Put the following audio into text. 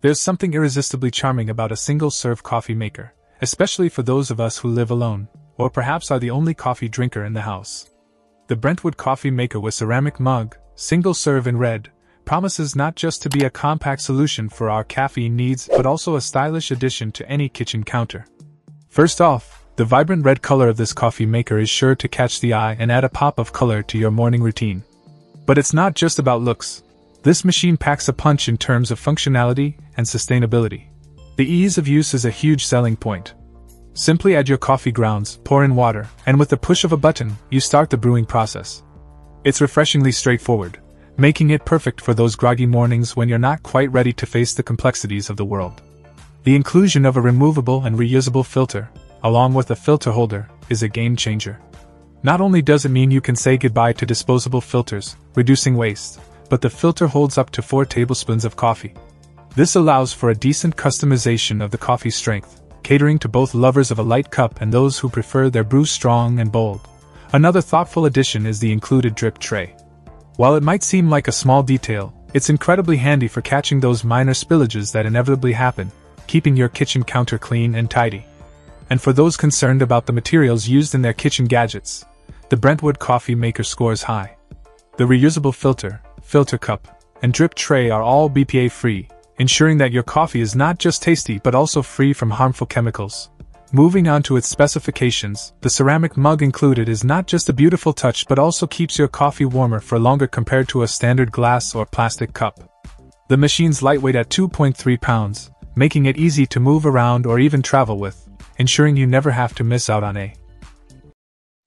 There's something irresistibly charming about a single serve coffee maker, especially for those of us who live alone, or perhaps are the only coffee drinker in the house. The Brentwood coffee maker with ceramic mug, single serve in red, promises not just to be a compact solution for our caffeine needs but also a stylish addition to any kitchen counter. First off, the vibrant red color of this coffee maker is sure to catch the eye and add a pop of color to your morning routine. But it's not just about looks. This machine packs a punch in terms of functionality and sustainability. The ease of use is a huge selling point. Simply add your coffee grounds, pour in water, and with the push of a button, you start the brewing process. It's refreshingly straightforward, making it perfect for those groggy mornings when you're not quite ready to face the complexities of the world. The inclusion of a removable and reusable filter, along with a filter holder, is a game changer. Not only does it mean you can say goodbye to disposable filters, reducing waste, but the filter holds up to 4 tablespoons of coffee. This allows for a decent customization of the coffee strength, catering to both lovers of a light cup and those who prefer their brew strong and bold. Another thoughtful addition is the included drip tray. While it might seem like a small detail, it's incredibly handy for catching those minor spillages that inevitably happen, keeping your kitchen counter clean and tidy. And for those concerned about the materials used in their kitchen gadgets, the Brentwood coffee maker scores high. The reusable filter, filter cup, and drip tray are all BPA free, ensuring that your coffee is not just tasty but also free from harmful chemicals. Moving on to its specifications, the ceramic mug included is not just a beautiful touch but also keeps your coffee warmer for longer compared to a standard glass or plastic cup. The machine's lightweight at 2.3 pounds, making it easy to move around or even travel with, ensuring you never have to miss out on a.